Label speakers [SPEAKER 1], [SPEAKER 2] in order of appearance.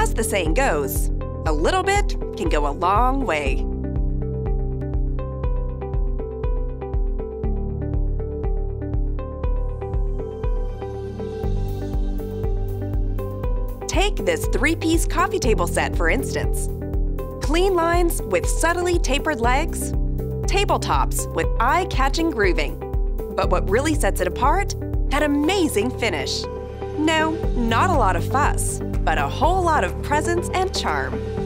[SPEAKER 1] As the saying goes, a little bit can go a long way. Take this three-piece coffee table set, for instance. Clean lines with subtly tapered legs, tabletops with eye-catching grooving. But what really sets it apart? That amazing finish. No, not a lot of fuss, but a whole lot of presence and charm.